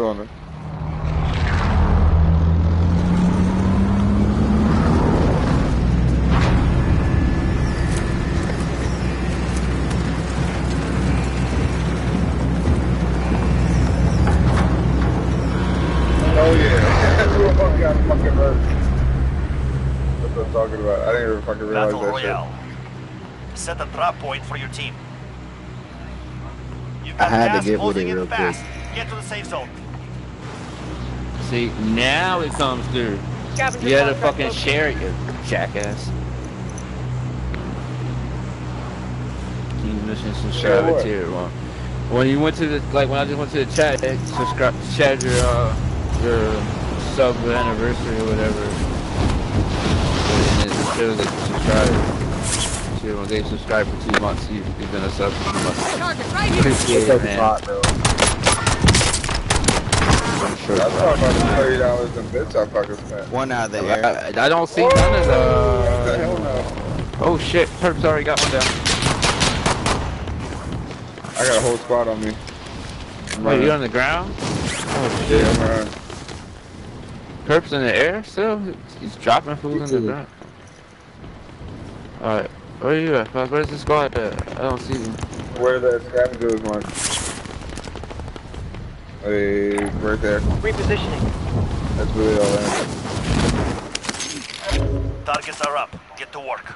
on her. Oh yeah. Who the fuck fucking hurt? That's what I'm talking about. I didn't even fucking realize Battle that shit. Royale. Set a trap point for your team. You've I had to get with closing it real fast. Get to the safe zone. See, now it comes through. Scavenger You had to fucking located. share it, you jackass. Team mission subscribe Share to what? tier one. When you went to the like when I just went to the chat, eh, subscribe, chat your uh, your sub anniversary or whatever, and it shows that you subscribe. So when they subscribe for two months, you, you've been a sub for two months. Here. Appreciate it, man. Bot, though. I'm sure. That's all about the thirty dollars in bits I fucking spent. One out of the air. I, I don't see none of What the oh, the. hell no? Oh shit, Perp's already got one down. I got a whole squad on me. I'm Wait, you on the ground? Oh Yeah, shit. I'm running. Perp's in the air still? He's dropping fools in the ground. Alright, where are you at? Where's the squad at? I don't see them. Where the scavenger is one. Hey, right there. Repositioning. That's where they all landed. Targets are up. Get to work.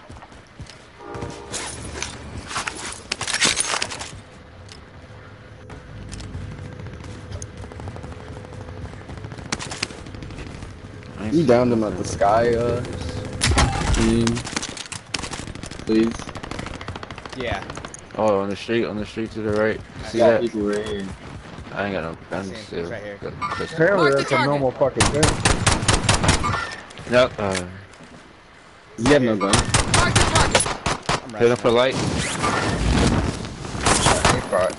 You downed him at the sky, uh, team. Please. Yeah. Oh, on the street, on the street to the right. See Yeah, that? People right here. I ain't got no guns Same, still. right here. Apparently Mark that's a normal fucking thing. Nope. Uh, You have no gun. Mark the target. I'm hit him right. for light. Fine.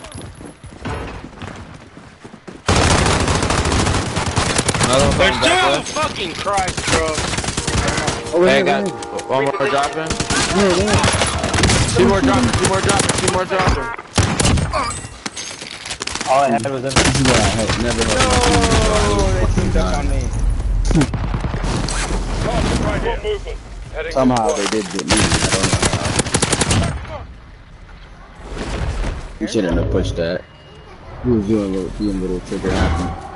Another one There's two! Fucking Christ, bro. Oh, Hey, I wait, got wait, one more dropping. wait, wait. Two more dropping, two more dropping, two more dropping. All I had was in This is what I had never had. they teamed up on me. Right here. movement. Somehow to they did get me. I don't know how. You shouldn't have pushed that. He was doing a little, being a little trigger happy.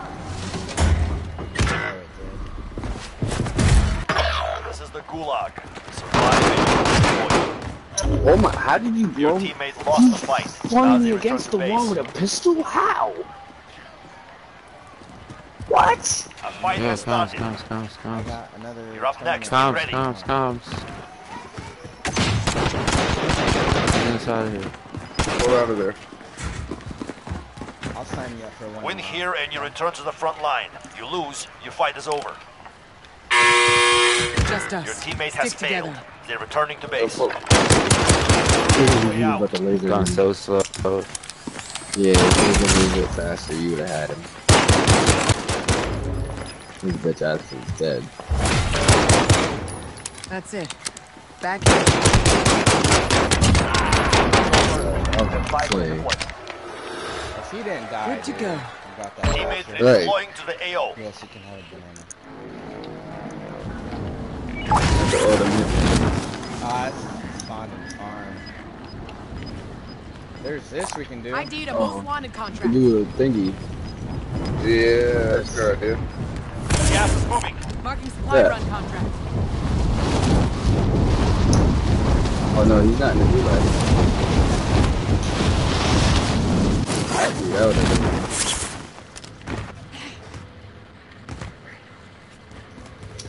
Oh my, how did you Your blow teammate lost the fight. Flung me against to the wall with a pistol? How? What? A fight Yeah, has comms, started. comms, comms, comms. another. You're up next. Comms, ready. comms, comms. Get inside of here. Pull out of there. I'll sign you up for one. Win tomorrow. here and you return to the front line. You lose, your fight is over. Just us. Your teammate has failed. together. They're returning to base. He was about to laser Gone so slow. Yeah, if he was a little bit faster, you would have had him. His bitch ass is dead. That's it. Back here. Okay, Five play. If he didn't die, Good to dude, go. I got that. Teammate voucher. is Right. deploying to the AO. Yes, you can have a banana. That's the ultimate. Ah, spawned in farm. There's this we can do. ID'd a Oh. most wanted We contract. do a thingy. Yeah, that's good idea. Gas is moving. Marking supply Yeah. run contract. Oh no, he's not in the gulag. Actually, that would have been.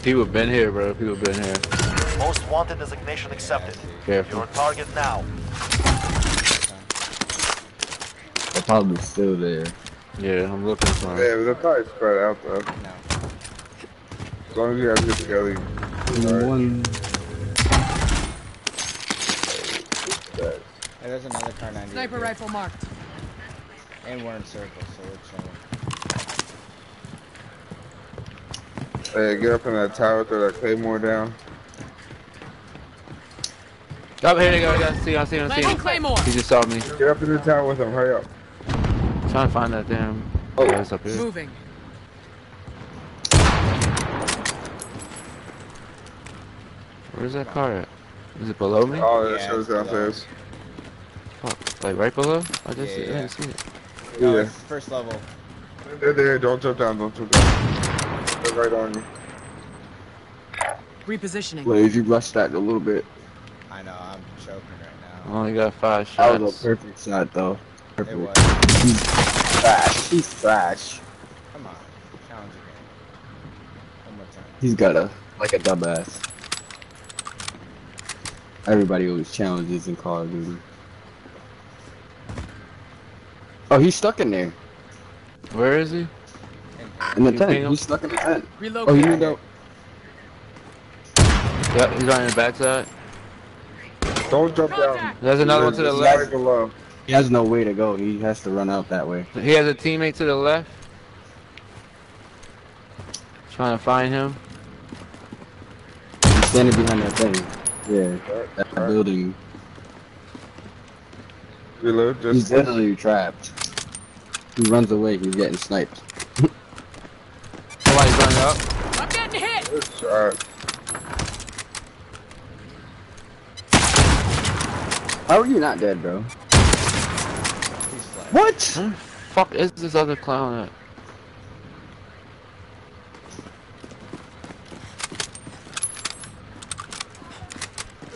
People been here, bro. People been here. Most wanted designation accepted. Careful. You're on target now. They're probably still there. Yeah, I'm looking for him. Yeah, but they're probably spread out though. No. As long as you guys get together. you- Alright. One. Hey, there's another car 90. Sniper rifle marked. And we're in circle, so we're chilling. Hey, get up in that tower, throw that claymore down. Oh, here they go. I got see. I see him. I see Planting him. Claymore. He just saw me. Get up in the tower with him. Hurry up. Trying to find that damn. Oh, yeah, it's up here. Moving. Where's that car at? Is it below me? Oh, that Yeah, shows it's below. downstairs. Fuck, like right below? I just Yeah, I didn't see it. No, Yeah. it's first level. They're there. Don't jump down. Don't jump down. They're right on you. Repositioning. Blaze, you rushed that a little bit. I know, I'm choking right I now. only got five shots. That was a shots. perfect shot, though. It Perfect. Was. He's trash. He's trash. Come on. Challenge again. One more time. He's got a like a dumbass. Everybody always challenges in Call of Duty. Oh, he's stuck in there. Where is he? In the You tent. He's stuck in the tent. Oh, Relocate. you moved out. Yep, he's on the backside. Don't jump down. There's another one to the It's left. Right below. He has no way to go. He has to run out that way. He has a teammate to the left. Trying to find him. He's standing behind that thing. Yeah, Right, that right. building. Reload. He's Just literally trapped. He runs away. He's getting sniped. Somebody's running up. I'm getting hit. good shot. How are you not dead, bro? He's flat. What? Where the fuck is this other clown at?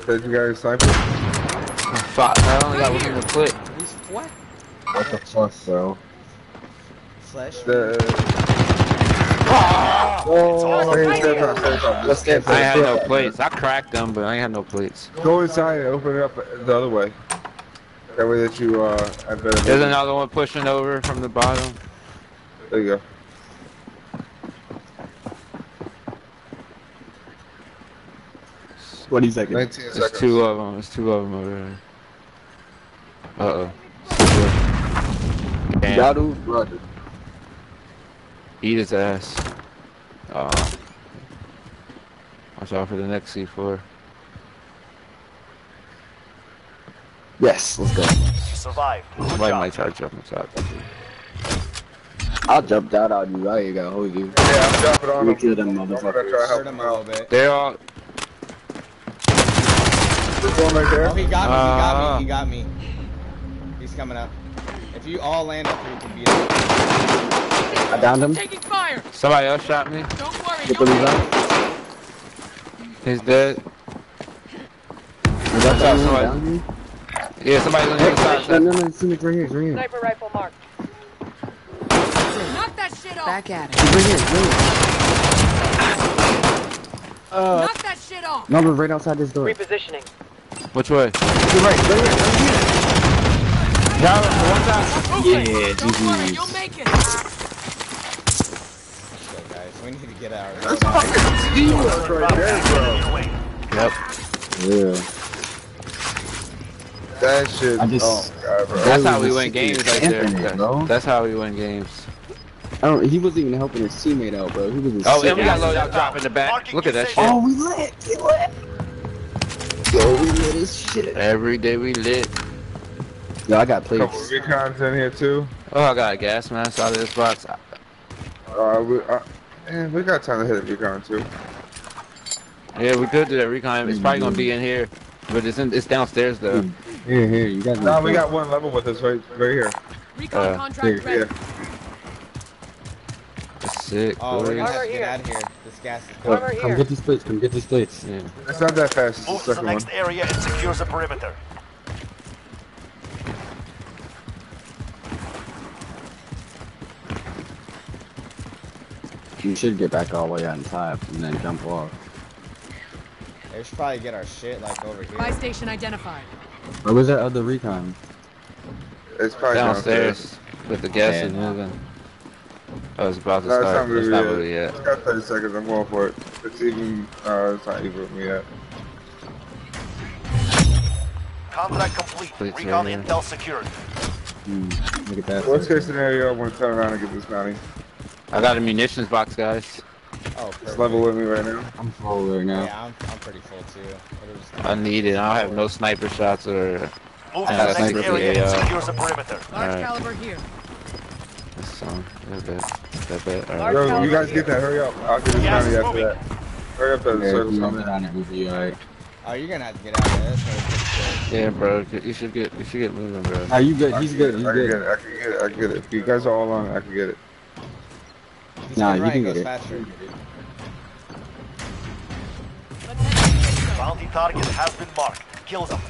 Did you guys sniper? Oh, fuck, I only got one in the clip. What? What the fuck, bro? Flesh? The. Ah! Oh, Stay stay top, stay top. I had no plates. I cracked them, but I ain't had no plates. Go inside and open it up the other way. That way that you uh have better. There's another one pushing over from the bottom. There you go. Twenty seconds. 19 There's seconds. two of them. There's two of them over there. Uh oh. Damn. Yadu, brother. Eat his ass. Oh. Watch out for the next C4. Yes, let's go. Survived. Good Somebody job. might try to jump inside. I'll jump down on you. I ain't gonna hold you. Yeah, I'm dropping on We them. kill them I'm try motherfuckers. help Hurt him them a little out. bit. They're all. This one right there. Oh, he got me, he got me, he got me. Uh-huh. He's coming up. If you all land up here, you can beat him. I downed him. Taking fire. Somebody else shot me. Don't worry. Get You'll the lead He's dead. Is that Shot the one somebody. Down here? Yeah, somebody's on the other No, side. no, no, Phoenix right here. It's right here. Sniper rifle marked. Knock that shit off. Back at it. It's right here. Right here. Uh, uh, Knock that shit off. Number right outside this door. Repositioning. Which way? To the right, right here, right here. Down, one side. Yeah, Don't worry. You'll make it. Let's guys. We need to get out. That's fucking teamwork right there, bro. Yep. Yeah. That shit. I just- oh god. That's how we win games right there. infinite, That- bro. That's how we win games. I don't. He wasn't even helping his teammate out, bro. He was. just Oh, and we got there. loadout drop in the back. Marking Look at that shit. Oh, we lit. We lit. Yo, we lit as shit. Every day we lit. Yo, I got Couple plates. recons in here too. Oh, I got a gas mask out of this box. Uh, we, uh, man, we got time to hit a recon too. Yeah, we could do that recon. It's probably gonna be in here, but it's in, it's downstairs though. Here, here. You guys. Nah, we got one level with us right, right here. Recon Uh, contract Yeah. ready. It's sick. Oh, we're boy. gonna have to get here. out of here. This gas is Yo, Over come here. get these plates. Come get these plates. Yeah. It's not that fast. It's Move the to the second one. next area and secure the perimeter. You should get back all the way on top and then jump off. They should probably get our shit like over here. Buy station identified. Where was that other recon? It's probably downstairs. Downstairs with the gas is Yeah. moving. Oh, it's about to No, it's start. not It's not yet. really yet. It's got 30 seconds. I'm going for it. It's even. Uh, it's not even with me yet. Contract complete. Please, Recon yeah. intel secured. Hmm, look at that. Worst case scenario, I'm gonna turn around and get this bounty. I got a munitions box, guys. Oh, It's level with me right now. I'm full right now. Yeah, I'm, I'm pretty full too. I need it. I don't have no sniper shots or. Move Yeah, to the that's next like area the, and uh, secure the perimeter. Large Alright. caliber here. Let's song. That bad. That bad. Alright. Yo, you guys get that. Hurry up. I'll get this Gas county is after moving. that. Hurry up, the Yeah, circle's you coming. remember that, it'll be alright. Oh, you're gonna have to get out of this. Yeah, bro. You should get. You should get moving, bro. Are you good? He's good. He's it, I can get good. it. I can get it. I can get it. If you guys are all on, I can get it. He's Nah, you right, can goes get it. faster. Bounty target has been marked. Kill them.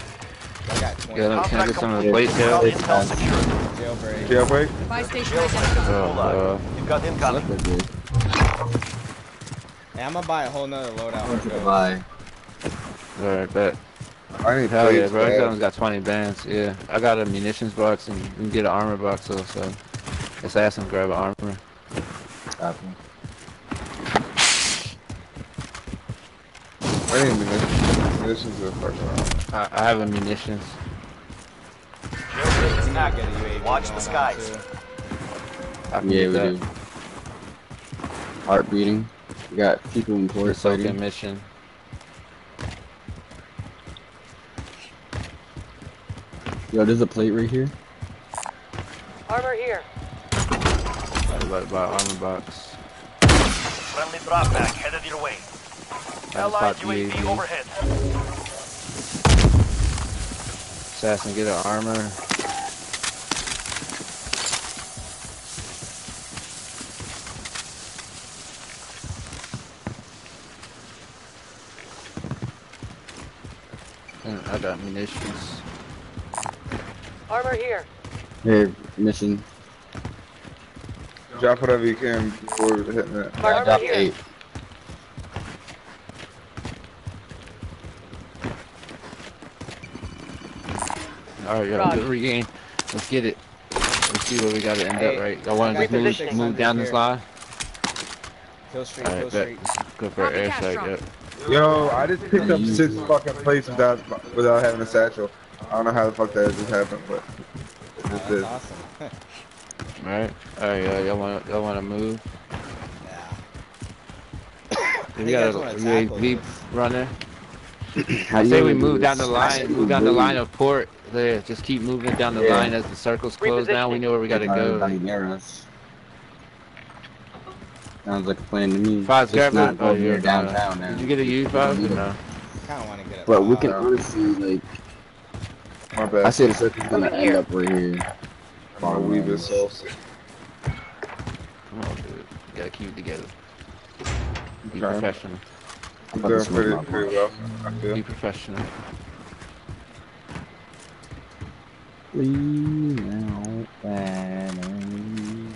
I got 20. Yeah, can I get some of the complete. plate tail? Got intel. Jailbreak. Jailbreak? Buy station Jail sent to identified. the Oh, uh, You've got incoming. That's. Hey, I'm gonna buy a whole nother loadout. Went to Go. Dubai. Alright, bet. I need Hell yeah, plates, bro. That man. one's got 20 bands. Yeah. I got a munitions box and you can get an armor box also, so. Let's ask him grab an armor. Copy. I need munitions. Munitions are fucking around. I, I have a munitions. Jailbreak is Get a active. UAV Watch the skies. too. I Yeah, we that. do. Heart beating. We got people in port It's okay fighting. mission. Yo, there's a plate right here. Armor here. About to buy armor box. Friendly drop back headed your way. I just Allied bought UAV UAV. overhead. Assassin, get an armor. I got munitions. Armor here. Here, mission. Drop whatever you can before hitting it. I Armor dropped here. eight. Alright, yo, good regain. Let's get it. Let's see where we gotta end Hey, up, right? Y'all wanna just move, move down this here. line? Kill streak, kill Alright, bet. go for an Copy, airstrike, yep. Yo, I just picked up six fucking plates without without having a satchel. I don't know how the fuck that just happened, but it did. awesome. Alright, alright, yo, y'all wanna, y'all wanna move? yeah. We got a wanna UAV runner. I say we move down the line, we move down the line of port. There, just keep moving down the Yeah. line as the circles close Now We know where we gotta go. near us. Sounds like a plan to me. Fives, Just not it. go Oh, near you're downtown now. Did you get a U five or no? Kinda wanna get it. But we Uh, can honestly, like, My I bad. say the circle's gonna end up right here. My weave is so sick. Come on, dude. You gotta keep it together. Be Okay. professional. I'm I'm about to doing pretty, pretty well. I Be professional. Lean out banner.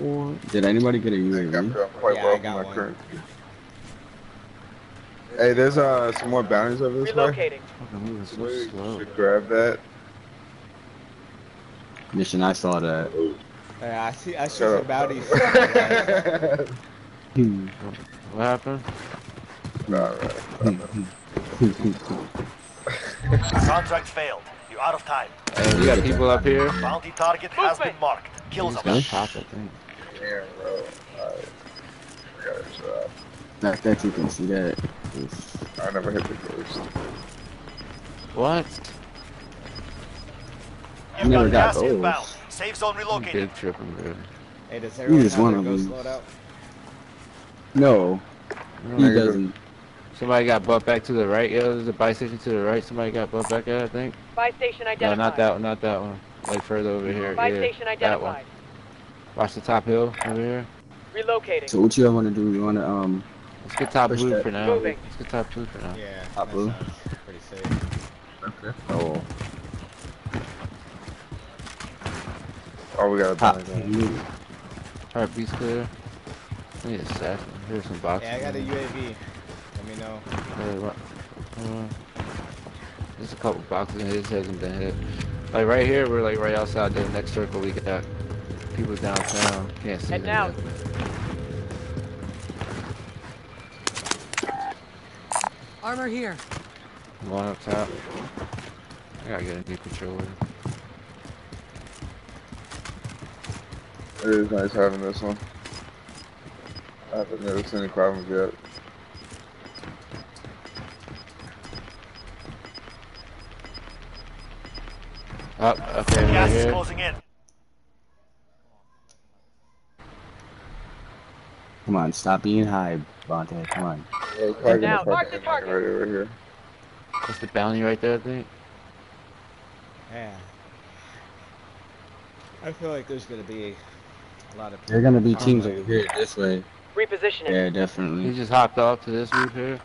Or did anybody get a I think I'm UAV? doing quite Yeah, well I for got my one. current. Hey, there's uh some more bounties over this way. Relocating. Fucking moving so slow. should grab that. Mission, I saw that. Yeah, I see. I see Shut some bounties. What happened? Nah, right. Contract failed. You're out of time. Hey, we got people up here. Bounty target has been marked. Kill He's them. gonna pop, I. Damn, bro. Alright. I got it, shut Not that you can see that. up. I never hit the first. What? You've never got got gas those. inbound. Safe zone relocated. Big tripping, bro. Hey, does everyone just have one their of them. No, he doesn't. Somebody got bumped back to the right. Yo, there's a buy station to the right. Somebody got bumped back at, I think. Buy station No, identified. not that one, not that one. Like further over here. Buy yeah, station that one. identified. Watch the top hill over here. Relocating. So what you all want to do? You want to um? Let's get top blue that. for now. Moving. Let's get top blue for now. Yeah, Top blue. pretty safe. Okay. Oh, Oh, we got a top. bounty. Alright, beast clear. I need a staff. Here's some boxes. Yeah, I got a UAV. Let me know. Hey, what- uh, There's a couple boxes and it hasn't been hit. Like right here, we're like right outside the next circle. We got people downtown. Can't see Head them. down. Armor here. yet. One up top. I gotta get a new controller. It is nice having this one. I haven't noticed any problems yet. Up, oh, okay, Gas is closing in. Come on, stop being high, Bonte. Come on. Yeah, target the target. Right over here. That's the bounty right there, I think. Yeah. I feel like there's gonna be a lot of. There are gonna be teams oh, over here this way. Repositioning. Yeah, definitely. He just hopped off to this roof here.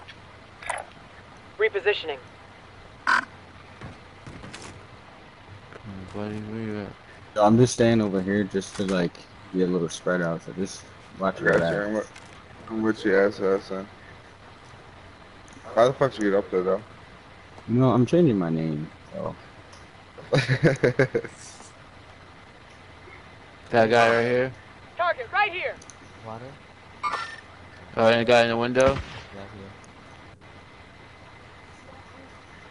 Repositioning. Oh, buddy, where you at? So I'm just staying over here just to like be a little spread out. So just watch your got you. back. I'm with- I'm with you, ass ass. son. How the fuck you get up there though? No, I'm changing my name. So That guy right here. Target right here. Water? Oh, and the guy in the window. Yeah, here.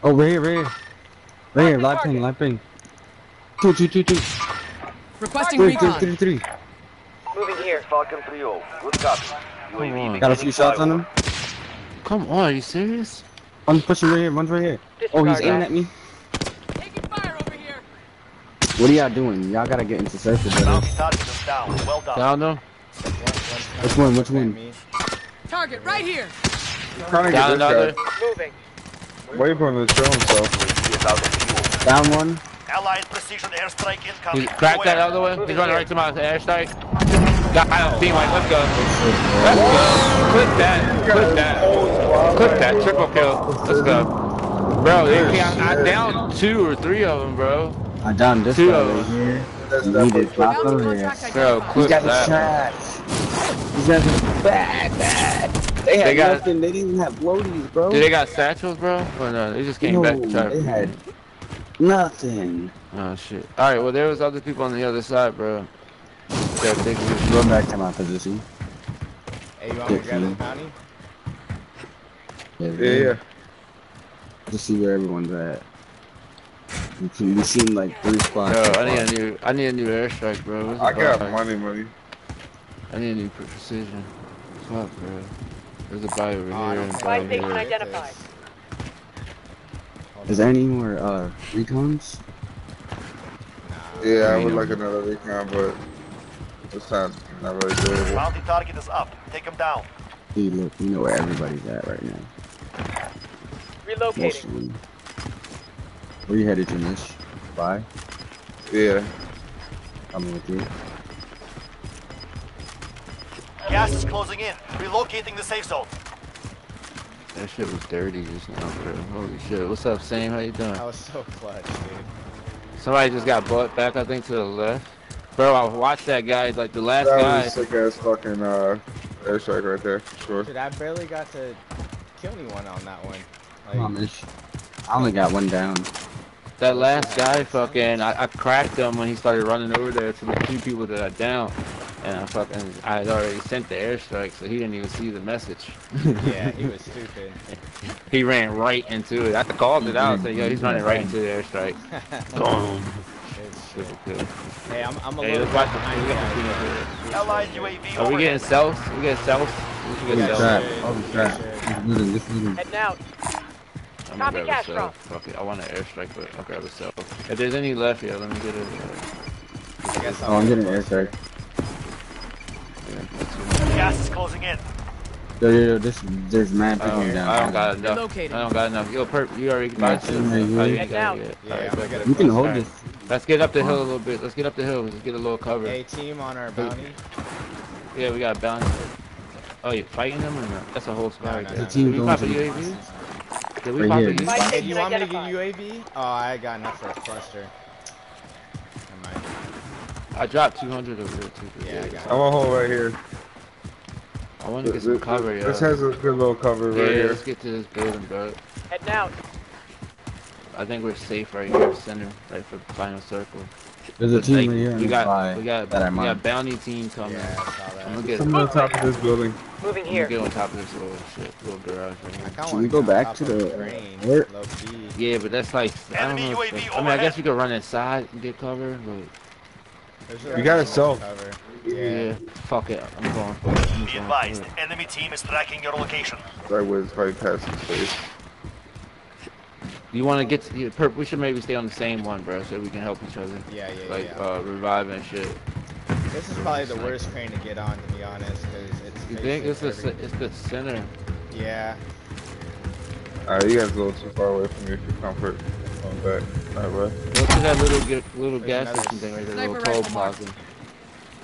Oh, right here, right here. Right here, Mark the live ping, live ping. Two, two, two, two. Requesting Three, three, recon. three, three. Moving here. Falcon 3-0. Good copy. Come on. Got a few shots on him. Come on, are you serious? One's pushing right here, one's right here. Oh, he's aiming at me. Taking fire over here. What are y'all doing? Y'all gotta get into circle, brother. Bounty target is down. Well done. Down though. Which one, which one? Target right here. Trying to get Down this another. guy. Moving. Wait for him to show himself. UAV is out of fuel. Down one. Allied precision airstrike He incoming. cracked that other one. He's running right to my airstrike. Got I team like, let's go. Oh, let's go. Click that. Click that. Click that. Triple kill. Let's go. Bro, they, oh, I, I downed two or three of them, bro. I down this Two guy right here. That's You definitely need to drop Bounty over here. contract Bro, identified. These click guys are that. trash. These guys are bad, bad. They had They got- nothing. They didn't even have floaties, bro. Dude, they got satchels, bro? Or no? They just came no, back to try they had nothing. Oh, shit. Alright, well, there was other people on the other side, bro. Yeah, they could Going back to my position. Hey, you want me to grab Good bounty? Yeah, Yeah, yeah. To see where everyone's at. We, can, we seen like three spots. Bro, so I need a new, I need a new airstrike, bro. What's I got buy? money, money. I need a new precision. Fuck, bro. There's a buy over Oh, I here don't and a think buy Buy station here. identified. Is there any more uh recons? Yeah, I I would like another recon, but this not not really doable. Bounty target is up. Take him down. See, look, you know where everybody's at right now. Most Relocating. of them. Where you headed to, Mish? Bye. Yeah. Coming with you. Gas is closing in. Relocating the safe zone. That shit was dirty just now, bro. Holy shit. What's up, Sam? How you doing? I was so clutch, dude. Somebody just got butt back, I think, to the left. Bro, I watched that guy, like the last That guy. was a sick ass fucking uh airstrike right there, sure. Dude, I barely got to kill anyone on that one. Come on, Like, I only got one down. That last guy, fucking, I, I cracked him when he started running over there to the two people that I downed. And I fucking, I had already sent the airstrike, so he didn't even see the message. yeah, he was stupid. He ran right into it. I called it out, said, yo, he's running right into the airstrike. Boom. It's Good, shit. good. Hey, I'm, I'm a Hey, little let's bit watch the behind we you got guys. team up here. Allied UAV Are we getting south? We get south? We should Yeah, get sure. south. Crap. Oh, Yeah, crap. sure. This looting, this looting. Heading out. I'm gonna grab a Castro. south. Fuck it. I want an airstrike, but I'll grab a cell. If there's any left here, let me get it. Uh, I guess Oh, I'm getting an airstrike. yeah. Gas is closing in. Yo, yo, yo, this, there's mad I down. I don't got enough. Relocating. I don't got enough. Yo, Perp, you already got Yeah, it. yeah, yeah. You got down. Yeah, Alright, I'm bet. gonna get You can hold second. this. Let's get up the hill a little bit. Let's get up the hill. Let's get a little cover. Hey, team on our bounty. Yeah, we got a bounty. Oh, you fighting them or not? That's a whole squad No, right no, there. no, The team going pop to a the- UAV? Did we Right pop here. a UAV? Hey, you want me to get identified. UAV? Oh, I got enough for a cluster. Never mind. I dropped 200 over there too. Yeah, I got I'm gonna hold right here. I want to get some cover, yo. This has a good little cover Yeah, right here. let's get to this building, bro. Heading out. I think we're safe right here, center, right for the final circle. There's a team like, right here we got, fly we got, that we got bounty team coming. Yeah, I saw I'm gonna get, Some on top of this building. Moving here. get on top of this little shit, little garage right I here. kinda Should we go back to the crane, air- Yeah, but that's like, I don't know. if UAV I mean, I guess we could run inside and get cover, but There's You gotta a self. cover. yeah, Yeah. fuck it. I'm going for it. Be advised, enemy team is tracking your location. That was probably past his face. You want to get to, yeah, Perp, we should maybe stay on the same one, bro, so we can help each other. Yeah, yeah, Like, yeah. uh, revive and shit. This is probably the worst crane to get on, to be honest, because it's. You think it's faces the it's the center? Yeah. Alright, you guys go too far away from me for comfort. Going back. Alright, bro. Look at that little get, little There's gas another station thing right there, little cold rifle mark. pocket.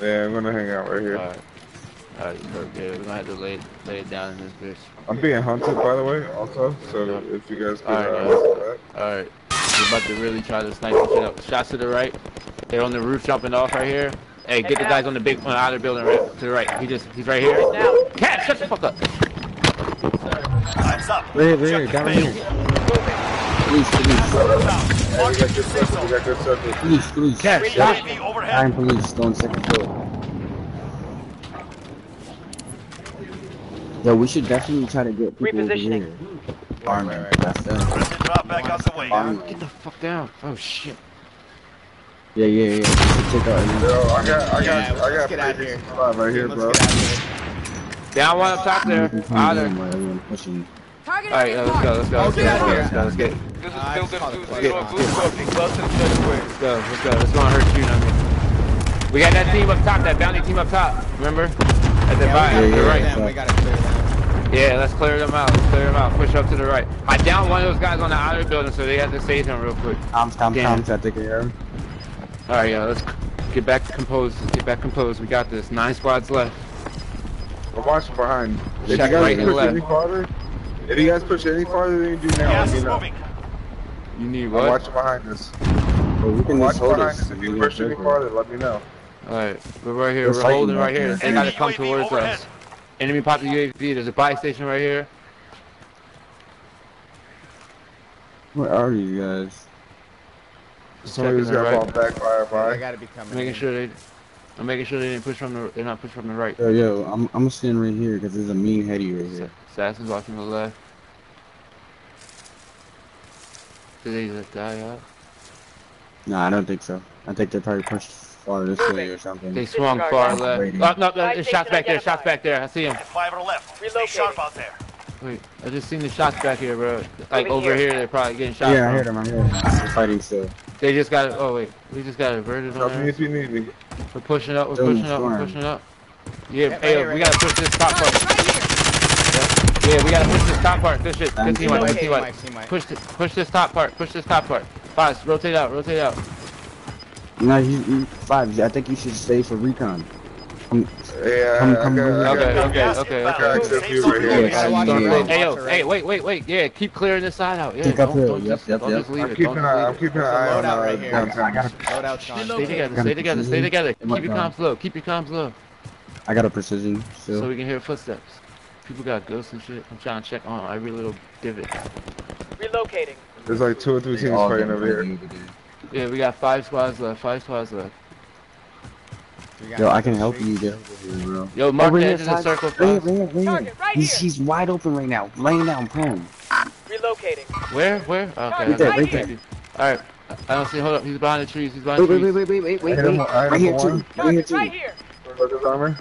Yeah, I'm gonna hang out right here. Alright. Alright, so, yeah, we're gonna have to lay, lay it down in this bitch. I'm being hunted, by the way, also. So if you guys could, Alright, uh, guys. watch that. Alright. We're about to really try to snipe this shit up. Shots to the right. They're on the roof jumping off right here. Hey, get the guys on the big, on the outer building right to the right. He just, he's right here. Now. Cat, shut the fuck up. Time's up. Right here, right here, Objective down failed. here. Police, police, Hey, we got good circle. We got good circle. police, police. Cat, Three shut UAV overhead. Iron police, go on second floor. Yo, we should definitely try to get people over Repositioning. here. Farming, that's them. Present drop back out the way. Farming. Get the fuck down. Oh shit. Yeah, yeah, yeah. Take out any- Yo, I got, I got, Yeah, I let's got get out pretty here. right here, Let's bro. get out of Down one up top there. We can come Outer. in while everyone pushing. Target Alright, area let's go, marked. let's go, let's go, let's go, let's go, let's get, This is building it's called a 2 play. zero Blue Coffee. Close to the way. let's go, let's go. It's gonna hurt you, know what I mean? We got that team up top, that bounty team up top. Remember? At the Yeah, bottom, we to gotta the clear right. them. We gotta clear them. Yeah, let's clear them out. Let's clear them out. Push up to the right. I downed one of those guys on the outer building, so they have to save him real quick. Tom, Tom, Damn. Tom, try to take care him. All right, yo, let's get back composed. Let's get back composed. We got this. Nine squads left. I'm watching behind. If you Check guys right and push left. any farther, if you guys push any farther than you do now, Gas let me know. You need I'm what? watching behind us. But we can just hold behind us. us. If you push any farther, let me know. All right, we're right here. We're We're holding right here. They gotta come towards overhead. us. Enemy pop the UAV. There's a buy station right here. Where are you guys? Somebody just Checking the got right. backfire They by. gotta be coming. Making in. sure they. I'm making sure they didn't push from the. They're not push from the right. Yo, yo, I'm, I'm gonna stand right here because there's a mean heady right here. Assassin's watching the left. Did they just die out? Nah, I don't think so. I think they probably pushed far this way or something. They swung far left. Oh, no, no, Buy there's shots back there. Shots back there. I see him. Five are left. Stay sharp out there. Wait, I just seen the shots back here, bro. Like Moving over here. here, they're probably getting shot. Yeah, I heard him. I heard him. They're fighting still. They just got. Oh wait, we just got averted on me there. if you me. We're pushing up. We're Still pushing up. We're pushing up. Yeah, right hey, here, we gotta push this top part. right here. Yeah, we gotta push this top part. Good shit. Good Thank team you. up. Good Okay, team up. Mike, see Mike. Push, th- push this top part. Push this top part. Boss, rotate out. Rotate out. No, he, he, five. I think you should stay for recon. Yeah, Come- I come got- over I here. got- Okay, okay, Gas okay, inbound. okay. Except Safe you zone right here. moving. Yeah, gotta watch yeah, our yeah. right, Hey yo, watch our hey, right. wait, wait, wait. Yeah, keep clearing this side out. Yeah, Keep don't, here. don't Yep, just, yep, don't yep. just leave I'm it. keeping Don't a, leave I'm keeping an eye on loadout uh, right here. I got a, Load out, Sean. Stay together. Stay together. Stay together. Keep your comms low. Keep your comms low. I got a precision still. So we can hear footsteps. People got ghosts and shit. I'm trying to check on every little divot. Relocating. There's like two or three teams fighting over here. Fighting over there. Yeah, we got five squads left. Five squads left. Yo, I can on the help you streets. get over here, bro. Yo, mark Over the here, edge of the circle. Right here, Five. right right. Target right He's, he's wide open right now, laying down prone. Relocating. Where?Here? Okay. I Right there, right Thank you. All right. I don't see. Hold up. He's behind the trees. He's behind Wait, the trees. wait, wait, wait, wait, I hit wait. I hit Right him here for too. Right here Target too. right here. What's his armor?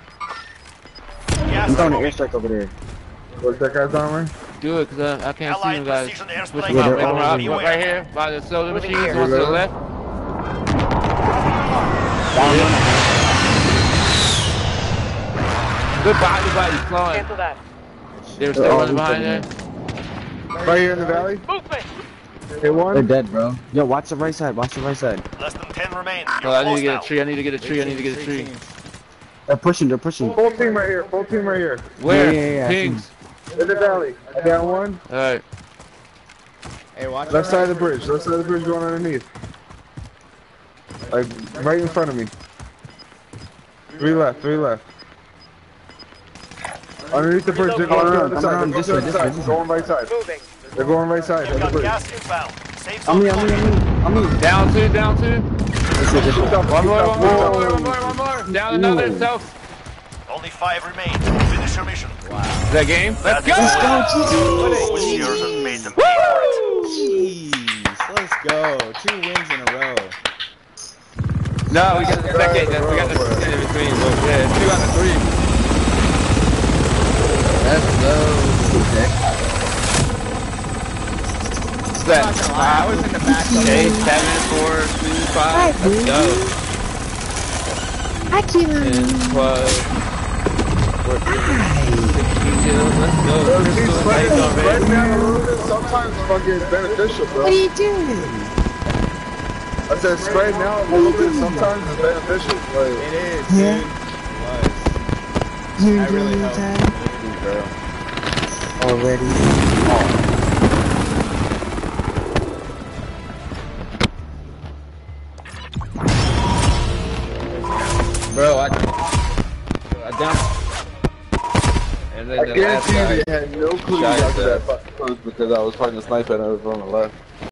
Gas I'm throwing an airstrike over there. What's that guy's armor? Do it, cause I, I can't see Allied them guys. precision Switch airstrike them out. Yeah, Make them they're out. all Look right here by the soda Moving machines. One to the Reload. left. Good body, body flowing. Cancel that. They were They're still all running behind there. Right here in the valley. Movement. Hit They're dead, bro. Yo, watch the right side. Watch the right side. Less than 10 remain. Oh, You're I need to get now. a tree. I need to get a tree. I need to get a tree. teams. They're pushing. They're pushing. Full team right here. Full team right here. Where? Yeah, yeah, yeah, I Pings. In the valley. I got one. All right. Hey, watch Left our side of the bridge. Left side of the bridge going underneath. Like right in front of me. Three left. Three left. Underneath the bridge. They're going to the other Come side. around, They're this going way, to the this way, other this side. way. Going right side. They're going right side. You've of the got bridge. gas inbound. Safe On zone me, on me, closing. on me. Down two. Down two. This way, this way. One more. One more. One more. One more. Down another. Ooh. Self. Only five remain. Finish your mission. Is that game? Let's go. Let's go, GG. With yours made them pay for it. Jeez, let's go. Two wins in a row. No, we got the second. We got the second in between. But yeah, two out of three. Let's go. I'm not gonna lie, I was in the back. the Okay, seven, four, two, five. Let's go. 10, 12, 14, 16 kills. Let's go. Bro, see, Crystal, how you spreading doing, spreading man? out a little bit sometimes fucking beneficial, bro. What are you doing? I said spreading out a little bit sometimes is beneficial. Like, It is, Yeah. dude. It was. You I doing really your hope. time already? Bro, guarantee you they had no clue after that fucking because I was fucking sniping over on the left.